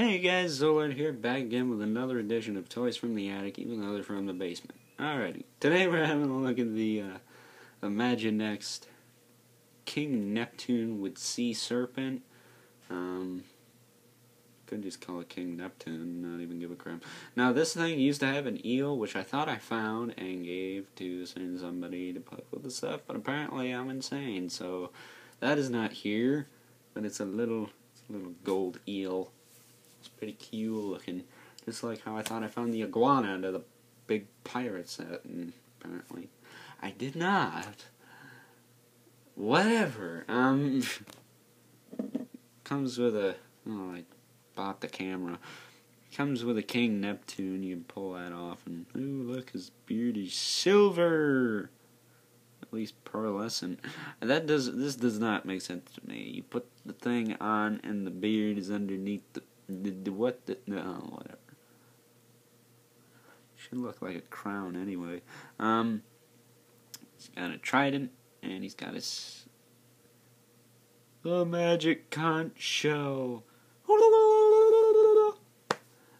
Hey guys, Zolan here, back again with another edition of Toys from the Attic, even though they're from the basement. Alrighty, today we're having a look at the uh, Imaginext King Neptune with Sea Serpent. Um, could just call it King Neptune, not even give a crap. Now, this thing used to have an eel, which I thought I found and gave to send somebody to play with the stuff, but apparently I'm insane, so that is not here, but it's a little, it's a little gold eel. It's pretty cute looking, just like how I thought I found the iguana under the big pirate set, and apparently I did not. Whatever. Um, comes with a oh, I bought the camera. Comes with a King Neptune. You can pull that off, and ooh, look, his beard is silver. At least pearlescent. That does this does not make sense to me. You put the thing on, and the beard is underneath the the, the what the no whatever. Should look like a crown anyway. Um, he's got a trident, and he's got his the magic conch shell.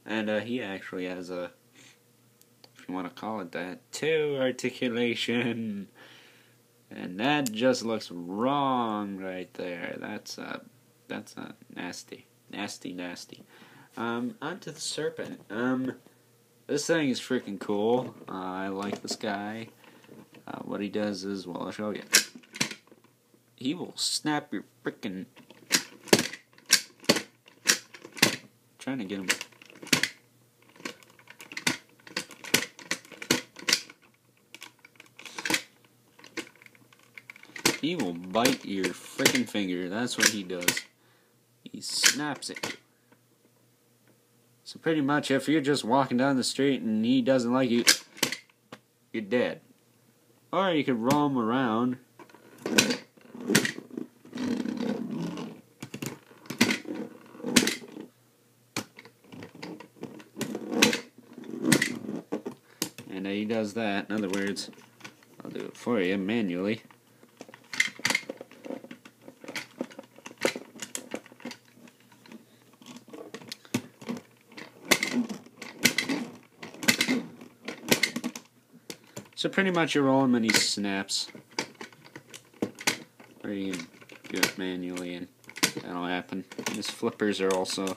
And uh, he actually has a, if you want to call it that, two articulation. And that just looks wrong right there. That's uh, that's uh, nasty, nasty, nasty. Um, onto the serpent. Um, this thing is freaking cool. Uh, I like this guy. Uh, what he does is, well, I'll show you. He will snap your freaking. Trying to get him. He will bite your freaking finger. That's what he does. He snaps at you. So pretty much, if you're just walking down the street and he doesn't like you, you're dead. Or you could roam around. And he does that. In other words, I'll do it for you manually. So pretty much you roll him and he snaps. Or you can do it manually and that'll happen. His flippers are also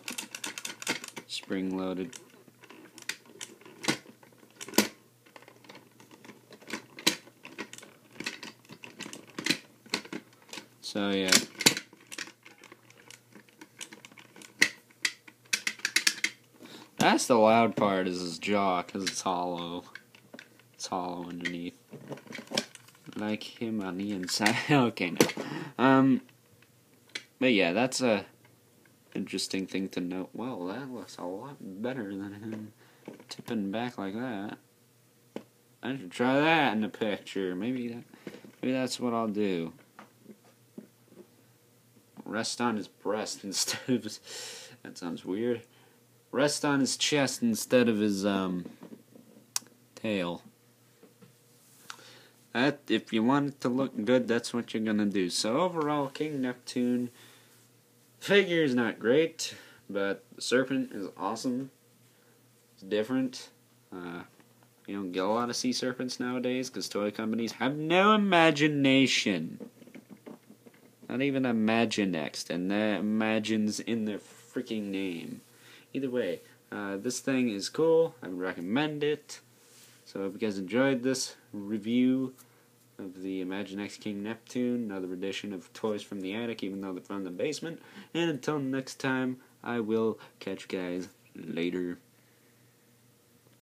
spring loaded. So yeah. That's the loud part is his jaw because it's hollow. Hollow underneath. Like him on the inside. okay, no. Um, but yeah, that's a interesting thing to note. Well, that looks a lot better than him tipping back like that. I should try that in the picture. Maybe that, maybe that's what I'll do. Rest on his breast instead of his. That sounds weird. Rest on his chest instead of his um tail. That if you want it to look good, that's what you're gonna do. So overall, King Neptune figure is not great, but the serpent is awesome. It's different. Uh, you don't get a lot of sea serpents nowadays because toy companies have no imagination. Not even Imaginext, and that imagines in their freaking name. Either way, uh, this thing is cool. I recommend it. So if you guys enjoyed this review of the Imaginext King Neptune, another edition of Toys from the Attic, even though they're from the basement, and until next time, I will catch you guys later.